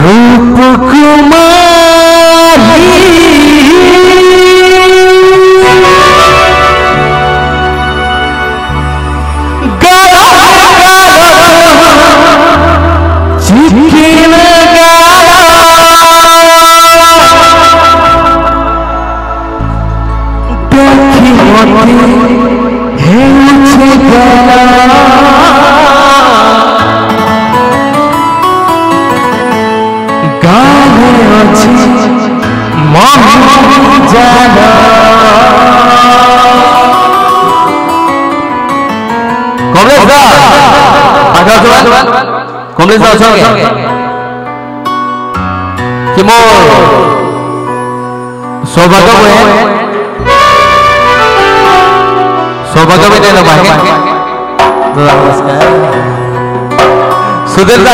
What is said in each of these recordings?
रूप গানে আছে মন জানা কমলেশ দা আগে কমলেশ দা আছো কি মো সৌভাগ্য বয়ে। সৌভাগ্য বয়ে নেলো মাকে সুধীর দা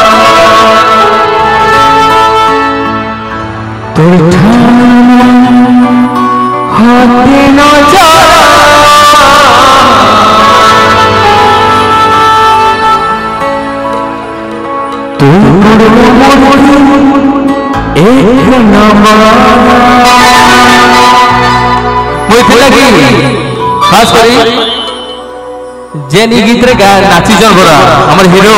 তোর মনোহারি কথা তোর হতে এক মুই ଥିଲା কি খাস করি। যে নি গীতরে গা নাচিছন পরা আমার হিরো।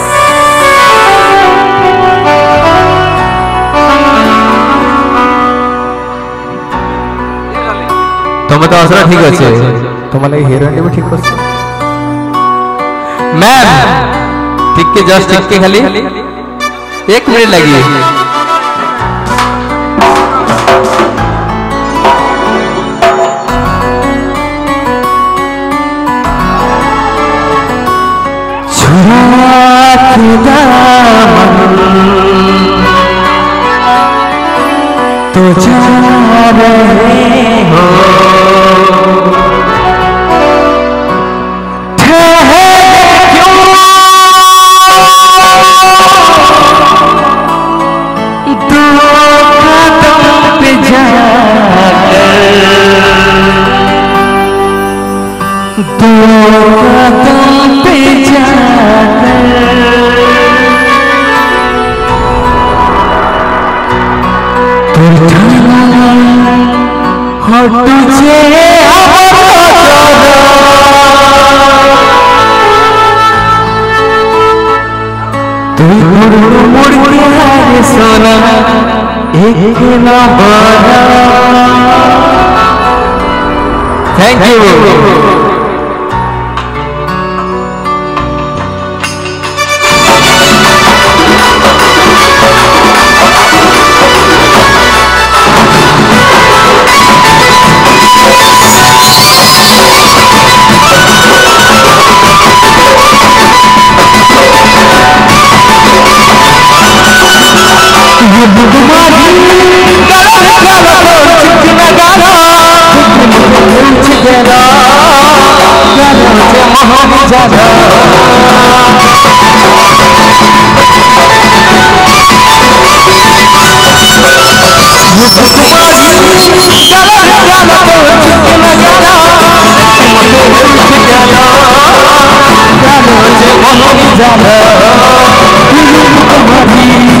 तो दर्जरा ठीक अच्छे तुम्हारे हिरोइन भी ठीक अच्छे मैम ठीक के जस्ट ठीक के खाली। एक मिनट लगी। तो जा रहे हो। হটছে তুই মুড়মুড় সোনা এক না thank you Jabba, you look at me.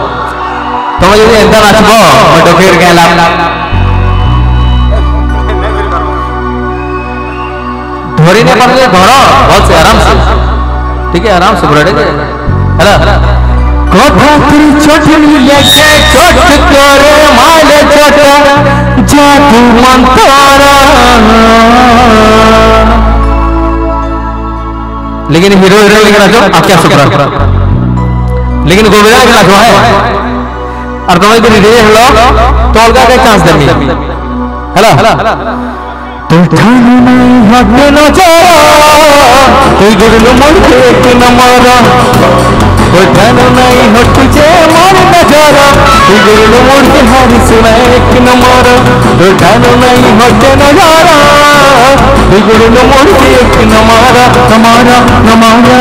ತಮಗೆ धोरी ने बहुत से आराम से ठीक है आराम से बुराडे हेलो कोठात्री करे छोटा लेकिन हीरो हीरो लेकिन आज आख्या सुपर लेकिन गोविंदा है అర్థమైంది విదేశంలో తోలుగా ఛాన్స్ దండి హలో তুই গুরুলো মন খেয়ে না মারা ওঠানো নাই হটুছে মন নজারা তুই গুরুলো মন কে হারি শোনায় না মারা ওঠানো নাই হটে নজারা তুই গুরুলো মন খেয়ে না মারা না মারা না মারা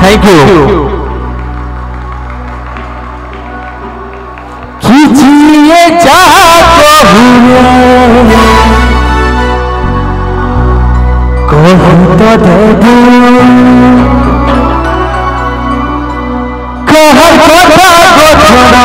থ্যাংক ইউ যা কহতা দেব কহতা কথা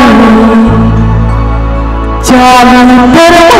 por